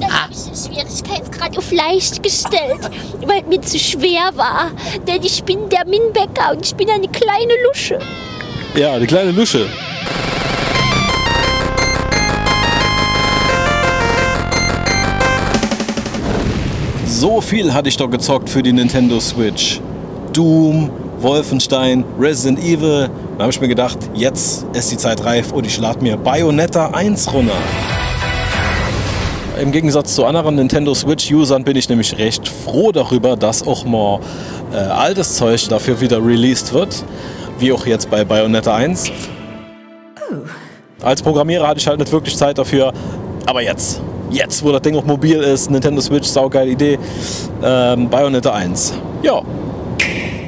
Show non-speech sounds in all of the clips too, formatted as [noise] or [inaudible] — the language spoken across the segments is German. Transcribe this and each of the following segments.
Dann habe ich den Schwierigkeitsgrad auf leicht gestellt, weil mir zu schwer war. Denn ich bin der Minbecker und ich bin eine kleine Lusche. Ja, eine kleine Lusche. So viel hatte ich doch gezockt für die Nintendo Switch. Doom, Wolfenstein, Resident Evil. Da habe ich mir gedacht, jetzt ist die Zeit reif und ich lade mir Bayonetta 1 runter. Im Gegensatz zu anderen Nintendo Switch-Usern bin ich nämlich recht froh darüber, dass auch mal äh, altes Zeug dafür wieder released wird. Wie auch jetzt bei Bayonetta 1. Als Programmierer hatte ich halt nicht wirklich Zeit dafür. Aber jetzt, jetzt, wo das Ding auch mobil ist, Nintendo Switch, saugeile Idee. Ähm, Bayonetta 1. Ja,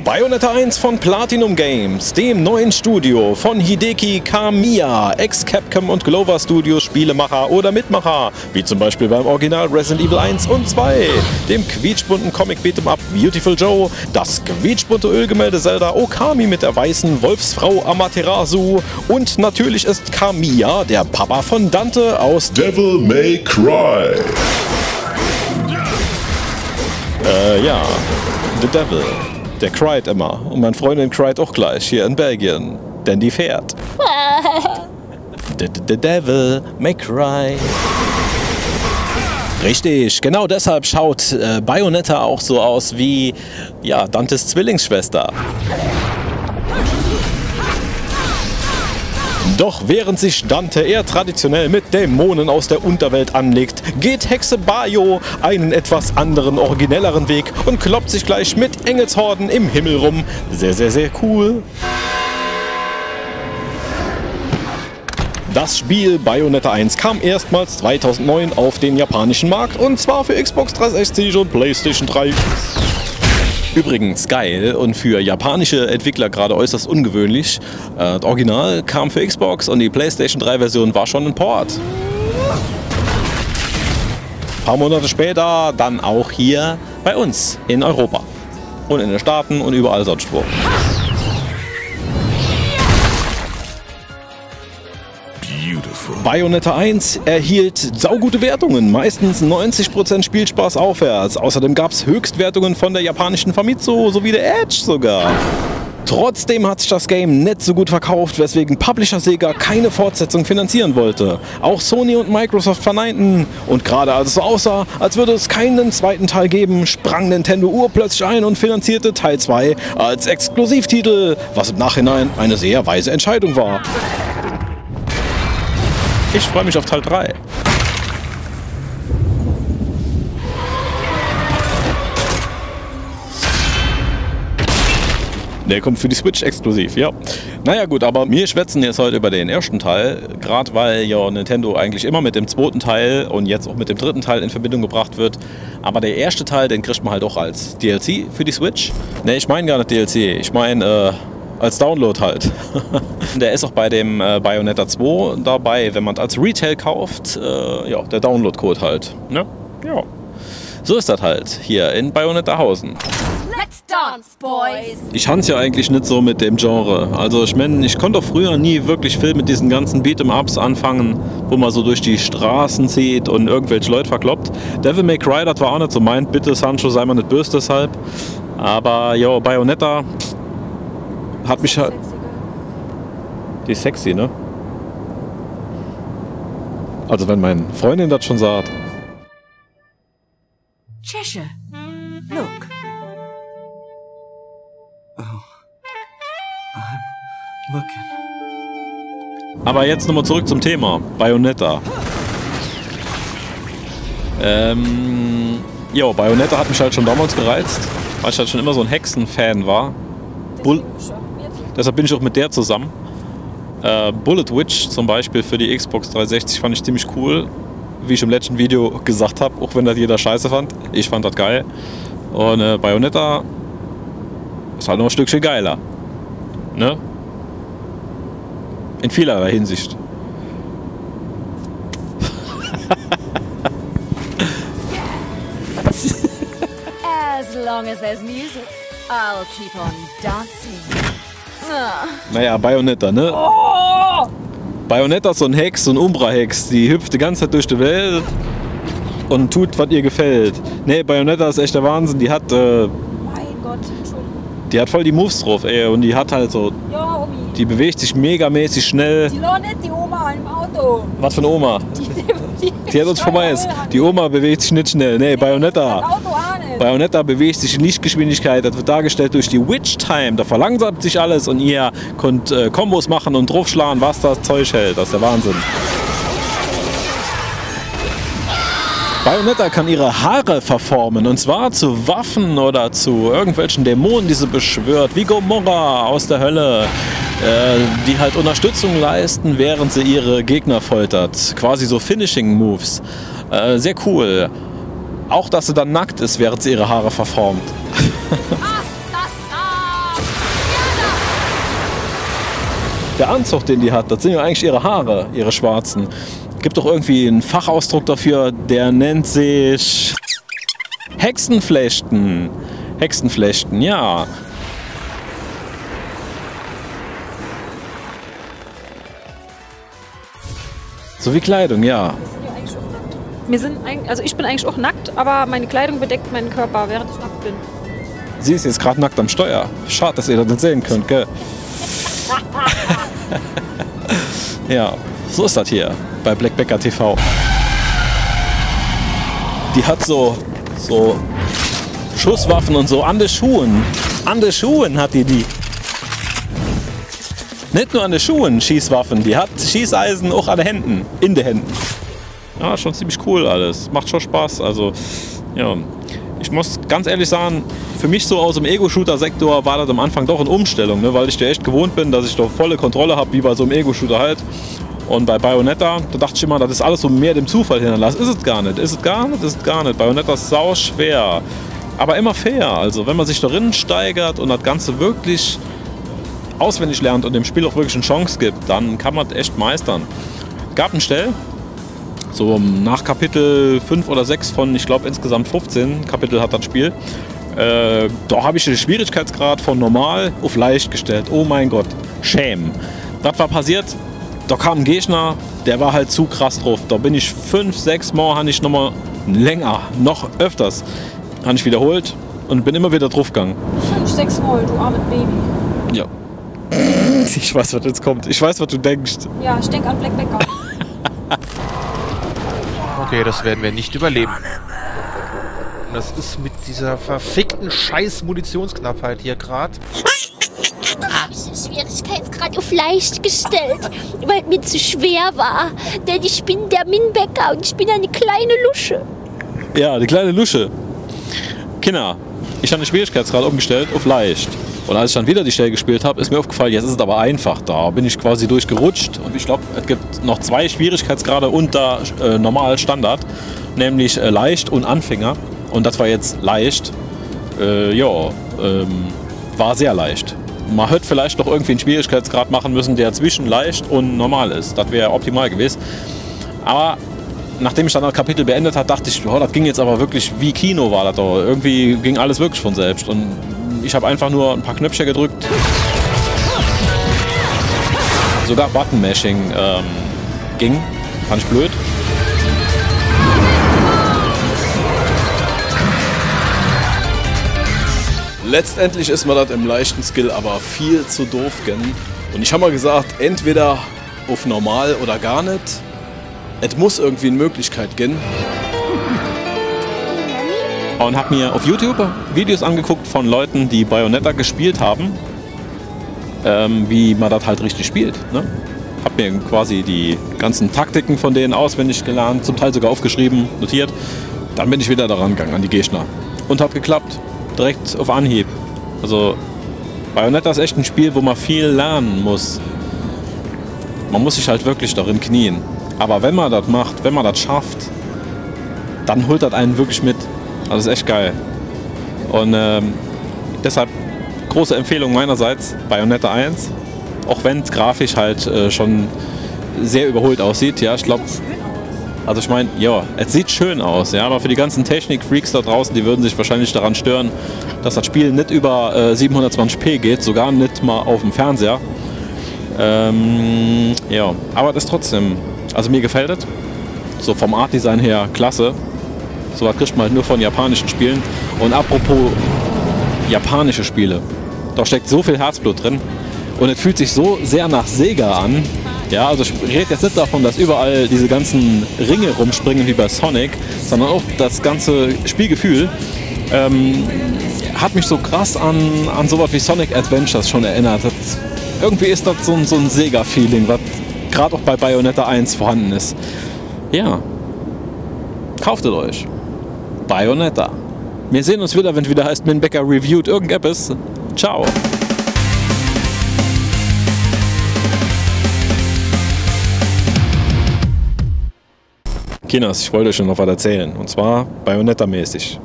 Bayonetta 1 von Platinum Games, dem neuen Studio von Hideki Kamiya, ex-Capcom und Glover Studios Spielemacher oder Mitmacher, wie zum Beispiel beim Original Resident Evil 1 und 2, dem quietschbunten Comic Beat'em Up Beautiful Joe, das quietschbunte Ölgemälde Zelda Okami mit der weißen Wolfsfrau Amaterasu und natürlich ist Kamiya der Papa von Dante aus Devil May Cry. Äh, ja, The Devil. Der cried immer. Und meine Freundin cried auch gleich hier in Belgien. Denn die fährt. [laughs] The, Devil may cry. Richtig, genau deshalb schaut äh, Bayonetta auch so aus wie ja, Dantes Zwillingsschwester. Doch während sich Dante eher traditionell mit Dämonen aus der Unterwelt anlegt, geht Hexe Bayo einen etwas anderen, originelleren Weg und kloppt sich gleich mit Engelshorden im Himmel rum. Sehr, sehr, sehr cool. Das Spiel Bayonetta 1 kam erstmals 2009 auf den japanischen Markt und zwar für Xbox 360 und PlayStation 3. Übrigens geil und für japanische Entwickler gerade äußerst ungewöhnlich. Äh, das Original kam für Xbox und die PlayStation 3 Version war schon ein Port. Ein paar Monate später dann auch hier bei uns in Europa und in den Staaten und überall sonst wo. Bayonetta 1 erhielt saugute Wertungen, meistens 90% Spielspaß aufwärts. Außerdem gab es Höchstwertungen von der japanischen Famitsu sowie der Edge sogar. Trotzdem hat sich das Game nicht so gut verkauft, weswegen Publisher Sega keine Fortsetzung finanzieren wollte. Auch Sony und Microsoft verneinten. Und gerade als es so aussah, als würde es keinen zweiten Teil geben, sprang Nintendo urplötzlich ein und finanzierte Teil 2 als Exklusivtitel, was im Nachhinein eine sehr weise Entscheidung war. Ich freue mich auf Teil 3. Der kommt für die Switch exklusiv, ja. Naja gut, aber wir schwätzen jetzt heute über den ersten Teil, gerade weil ja Nintendo eigentlich immer mit dem zweiten Teil und jetzt auch mit dem dritten Teil in Verbindung gebracht wird. Aber der erste Teil, den kriegt man halt auch als DLC für die Switch. Ne, ich meine gar nicht DLC, ich meine äh, als Download halt. [laughs] der ist auch bei dem äh, Bayonetta 2 dabei, wenn man es als Retail kauft. Äh, ja, der Download-Code halt. Ne? Ja. So ist das halt hier in Bayonetta Hausen. Let's dance, boys. Ich hans ja eigentlich nicht so mit dem Genre. Also ich meine, ich konnte doch früher nie wirklich viel mit diesen ganzen Beat'em-Ups anfangen, wo man so durch die Straßen zieht und irgendwelche Leute verkloppt. Devil May Cry, das war auch nicht so meint. Bitte Sancho, sei mal nicht böse deshalb. Aber jo, Bayonetta hat mich halt... Die ist sexy, ne? Also wenn meine Freundin das schon sagt. Cheshire, look. Looking. Aber jetzt nochmal zurück zum Thema. Bayonetta. Ähm, jo, Bayonetta hat mich halt schon damals gereizt, weil ich halt schon immer so ein Hexen-Fan war. Bull Deshalb bin ich auch mit der zusammen. Äh, Bullet Witch zum Beispiel für die Xbox 360 fand ich ziemlich cool. Wie ich im letzten Video gesagt habe, auch wenn das jeder scheiße fand. Ich fand das geil. Und äh, Bayonetta ist halt noch ein Stückchen geiler. Ne? In vielerlei Hinsicht. As long as there's music, I'll keep on dancing. Ah. Naja, Bayonetta, ne? Bayonetta ist so ein Hex, so ein Umbra-Hex. Die hüpft die ganze Zeit durch die Welt und tut, was ihr gefällt. Nee, Bayonetta ist echt der Wahnsinn. Die hat, äh, Mein Gott, die hat voll die Moves drauf, ey. Und die hat halt so, Ja, Omi. die bewegt sich megamäßig schnell. Die nicht die Auto. Was für eine Oma? Die, Die hat uns vorbei ist. Die Oma bewegt sich nicht schnell. Nee, Bayonetta. Bayonetta bewegt sich in Lichtgeschwindigkeit. Das wird dargestellt durch die Witch Time. Da verlangsamt sich alles und ihr könnt äh, Kombos machen und draufschlagen, was das Zeug hält. Das ist der Wahnsinn. Bayonetta kann ihre Haare verformen und zwar zu Waffen oder zu irgendwelchen Dämonen, die sie beschwört, wie Gomorra aus der Hölle, äh, die halt Unterstützung leisten, während sie ihre Gegner foltert. Quasi so Finishing Moves. Äh, sehr cool. Auch, dass sie dann nackt ist, während sie ihre Haare verformt. [laughs] Der Anzug, den die hat, das sind ja eigentlich ihre Haare, ihre schwarzen. Gibt doch irgendwie einen Fachausdruck dafür, der nennt sich Hexenflechten. Hexenflechten, ja. So wie Kleidung, ja. Wir sind eigentlich, also ich bin eigentlich auch nackt, aber meine Kleidung bedeckt meinen Körper, während ich nackt bin. Sie ist jetzt gerade nackt am Steuer. Schade, dass ihr das nicht sehen könnt, gell? [laughs] ja, so ist das hier bei Blackbecker TV. Die hat so, so Schusswaffen und so an den Schuhen. An den Schuhen hat die die. Nicht nur an den Schuhen Schießwaffen, die hat Schießeisen auch an den Händen, in den Händen. Ja, schon ziemlich cool alles. Macht schon Spaß. Also, ja. Ich muss ganz ehrlich sagen, für mich so aus dem Ego-Shooter-Sektor war das am Anfang doch eine Umstellung, ne? weil ich dir echt gewohnt bin, dass ich doch volle Kontrolle habe, wie bei so einem Ego-Shooter halt. Und bei Bayonetta, da dachte ich immer, das ist alles so mehr dem Zufall hinterlassen. Ist es gar nicht, ist es gar nicht, ist es gar nicht. Bayonetta ist sau schwer, aber immer fair. Also wenn man sich darin steigert und das Ganze wirklich auswendig lernt und dem Spiel auch wirklich eine Chance gibt, dann kann man es echt meistern. Gab einen Stell, so nach Kapitel 5 oder 6 von, ich glaube insgesamt 15 Kapitel hat das Spiel. Äh, da habe ich den Schwierigkeitsgrad von normal auf leicht gestellt. Oh mein Gott, Shame. Was war passiert? Da kam ein Gegner, der war halt zu krass drauf. Da bin ich 5, 6 Mal, habe ich nochmal länger, noch öfters, habe ich wiederholt und bin immer wieder drauf gegangen. Fünf, sechs Mal, du armes Baby. Ja. [laughs] Ich weiß, was jetzt kommt. Ich weiß, was du denkst. Ja, ich denke an Black Becker. [laughs] Okay, das werden wir nicht überleben. Und das ist mit dieser verfickten Scheiß-Munitionsknappheit hier gerade. Habe ich den Schwierigkeitsgrad auf leicht gestellt, weil mir zu schwer war. Denn ich bin der Minbecker und ich bin eine kleine Lusche. Ja, die kleine Lusche. Kinder, ich habe den Schwierigkeitsgrad umgestellt auf leicht. Und als ich dann wieder die Stelle gespielt habe, ist mir aufgefallen, jetzt ist es aber einfach. Da bin ich quasi durchgerutscht. Und ich glaube, es gibt noch zwei Schwierigkeitsgrade unter äh, normal Standard, nämlich äh, leicht und Anfänger. Und das war jetzt leicht. Äh, ja, ähm, war sehr leicht. Man hätte vielleicht noch irgendwie einen Schwierigkeitsgrad machen müssen, der zwischen leicht und normal ist. Das wäre optimal gewesen. Aber nachdem ich dann das Kapitel beendet habe, dachte ich, oh, das ging jetzt aber wirklich wie Kino war das doch. Irgendwie ging alles wirklich von selbst. Und ich habe einfach nur ein paar Knöpfchen gedrückt. Sogar Button-Mashing ähm, ging. Fand ich blöd. Letztendlich ist mir das im leichten Skill aber viel zu doof gehen. Und ich habe mal gesagt, entweder auf normal oder gar nicht. Es muss irgendwie eine Möglichkeit gehen. [laughs] Und habe mir auf YouTube Videos angeguckt von Leuten, die Bayonetta gespielt haben. Ähm, wie man das halt richtig spielt. Ne? Hab mir quasi die ganzen Taktiken von denen auswendig gelernt, zum Teil sogar aufgeschrieben, notiert. Dann bin ich wieder daran gegangen an die Gegner. Und hat geklappt. Direkt auf Anhieb. Also Bayonetta ist echt ein Spiel, wo man viel lernen muss. Man muss sich halt wirklich darin knien. Aber wenn man das macht, wenn man das schafft, dann holt das einen wirklich mit. Also das ist echt geil. Und ähm, deshalb große Empfehlung meinerseits, Bayonetta 1. Auch wenn es grafisch halt äh, schon sehr überholt aussieht. Ja, ich glaube, also ich meine, ja, es sieht schön aus, ja, aber für die ganzen Technik-Freaks da draußen, die würden sich wahrscheinlich daran stören, dass das Spiel nicht über äh, 720p geht, sogar nicht mal auf dem Fernseher. Ähm, ja, aber das trotzdem, also mir gefällt es. So vom Art-Design her klasse. So was kriegt man halt nur von japanischen Spielen. Und apropos japanische Spiele, da steckt so viel Herzblut drin. Und es fühlt sich so sehr nach Sega an. Ja, also ich rede jetzt nicht davon, dass überall diese ganzen Ringe rumspringen wie bei Sonic, sondern auch das ganze Spielgefühl ähm, hat mich so krass an, an sowas wie Sonic Adventures schon erinnert. Das, irgendwie ist das so, ein- so ein Sega-Feeling, was gerade auch bei Bayonetta 1 vorhanden ist. Ja, kauft es euch. Bayonetta. Wir sehen uns wieder, wenn es wieder heißt, Min Becker reviewed irgendetwas. Ciao. Kinders, ich wollte euch schon noch was erzählen. Und zwar Bayonetta-mäßig.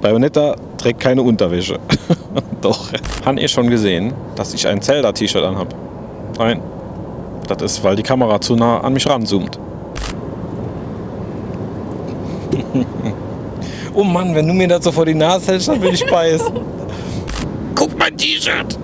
Bayonetta trägt keine Unterwäsche. [laughs] Doch. Han ihr schon gesehen, dass ich ein Zelda-T-Shirt anhab? Nein. Das ist, weil die Kamera zu nah an mich ranzoomt. [laughs] oh Mann, wenn du mir das so vor die Nase hältst, dann will ich beißen. Guck mein T-Shirt.